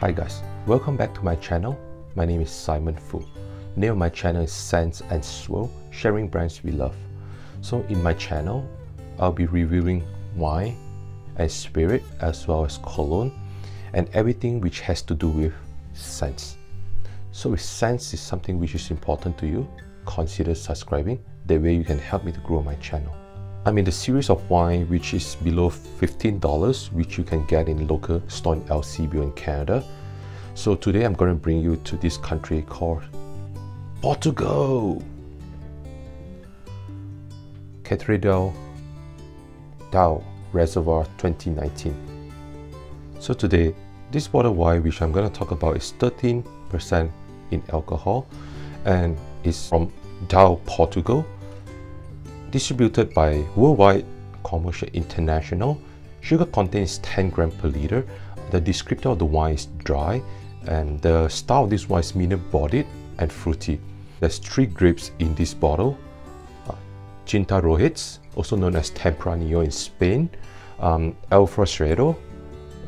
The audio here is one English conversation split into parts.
Hi guys, welcome back to my channel. My name is Simon Foo. Name of my channel is Scent and Swirl, sharing brands we love. So in my channel, I'll be reviewing wine and spirit as well as cologne and everything which has to do with scents. So if scents is something which is important to you, consider subscribing. That way you can help me to grow my channel. I'm in the series of wine which is below $15 which you can get in local store in LCBO in Canada. So today I'm going to bring you to this country called Portugal. Catedral Dão Reserva 2019. So today, this bottle wine which I'm going to talk about is 13% in alcohol and is from Dão Portugal distributed by Worldwide Commercial International. Sugar content is 10 gram per liter. The descriptor of the wine is dry and the style of this wine is medium bodied and fruity. There's three grapes in this bottle. Uh, Tinta Roriz, also known as Tempranillo in Spain. Um, Alfrocheiro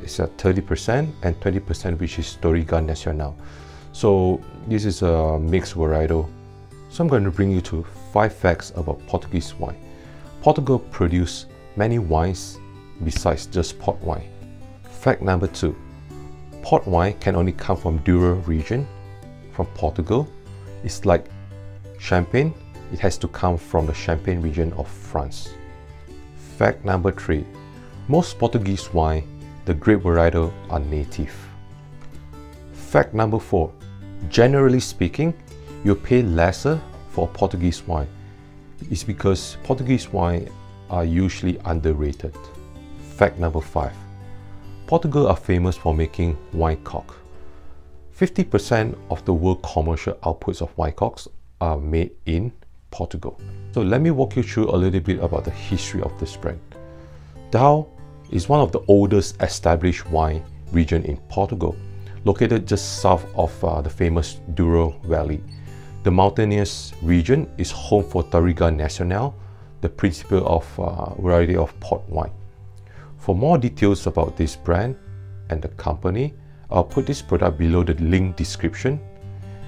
is at 30% and 20% which is Touriga Nacional. So this is a mixed varietal. So I'm going to bring you to 5 facts about Portuguese wine. Portugal produces many wines besides just port wine. Fact number 2. Port wine can only come from Douro region, from Portugal. It's like champagne, it has to come from the Champagne region of France. Fact number 3. Most Portuguese wine, the grape varietal are native. Fact number 4. Generally speaking, you pay lesser for Portuguese wine is because Portuguese wine are usually underrated. Fact number 5. Portugal are famous for making wine cork. 50% of the world commercial outputs of wine corks are made in Portugal. So let me walk you through a little bit about the history of this brand. Dão is one of the oldest established wine region in Portugal, located just south of uh, the famous Douro Valley. The mountainous region is home for Touriga Nacional, the principal of uh, variety of port wine. For more details about this brand and the company, I'll put this product below the link description.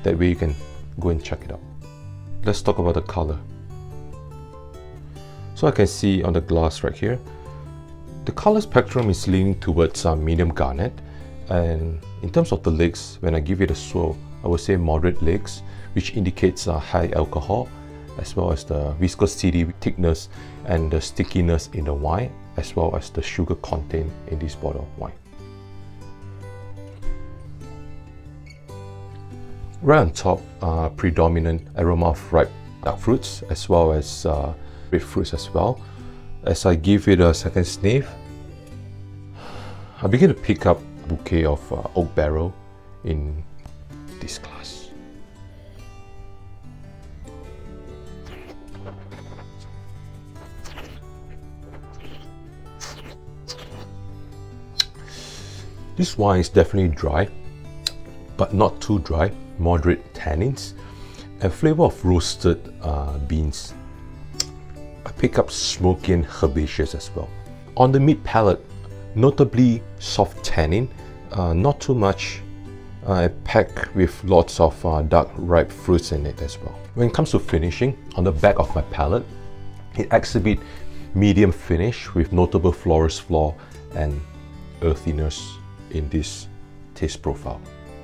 That way you can go and check it out. Let's talk about the color. So I can see on the glass right here, the color spectrum is leaning towards uh, medium garnet. And in terms of the legs, when I give it a swirl, I would say moderate legs which indicates a high alcohol as well as the viscosity, thickness and the stickiness in the wine as well as the sugar content in this bottle of wine. Right on top are predominant aroma of ripe dark fruits as well as uh, red fruits as well. As I give it a second sniff, I begin to pick up bouquet of uh, oak barrel in This wine is definitely dry, but not too dry, moderate tannins, and flavor of roasted uh, beans. I pick up smoky and herbaceous as well. On the mid palate, notably soft tannin, uh, not too much, uh, packed with lots of uh, dark ripe fruits in it as well. When it comes to finishing, on the back of my palate, it exhibits medium finish with notable florist flaw and earthiness in this taste profile.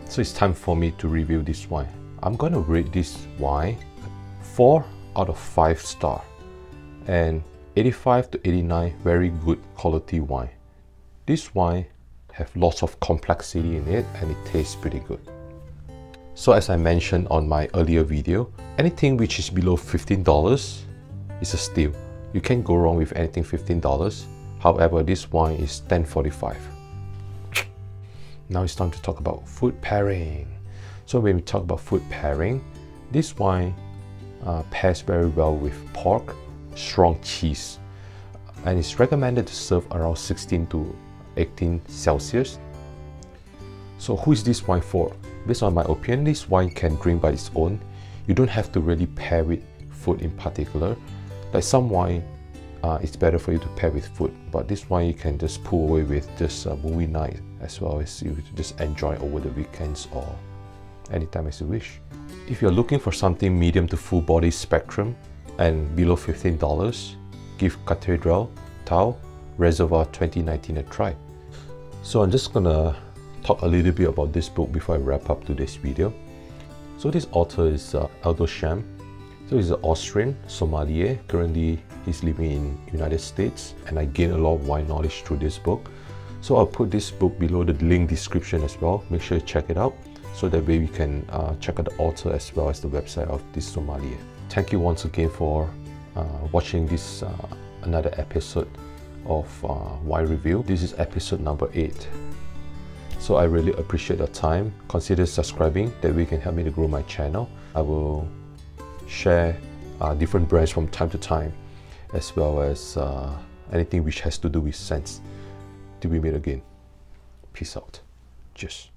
So it's time for me to review this wine. I'm going to rate this wine 4 out of 5 star and 85 to 89 very good quality wine. This wine have lots of complexity in it and it tastes pretty good. So as I mentioned on my earlier video, anything which is below $15 is a steal. You can't go wrong with anything $15. However, this wine is 10.45. Now it's time to talk about food pairing. So when we talk about food pairing, this wine uh, pairs very well with pork, strong cheese, and it's recommended to serve around 16 to 18 Celsius. So who is this wine for? Based on my opinion, this wine can drink by its own. You don't have to really pair with food in particular. Like some wine uh, it's better for you to pair with food. But this wine you can just pull away with just a movie night as well as you just enjoy over the weekends or anytime as you wish. If you're looking for something medium to full body spectrum and below $15, give Cathedral Dão Reserva 2019 a try. So I'm just gonna talk a little bit about this book before I wrap up today's video. So this author is uh, Aldo Sohm. So he's an Austrian sommelier. Currently, he's living in United States, and I gained a lot of wine knowledge through this book. So I'll put this book below the link description as well. Make sure you check it out so that way you can uh, check out the author as well as the website of this sommelier. Thank you once again for uh, watching this uh, another episode of uh, wine review. This is episode number eight. So I really appreciate your time. Consider subscribing that way can help me to grow my channel. I will share uh, different brands from time to time as well as uh, anything which has to do with scents. To be meet again. Peace out. Cheers.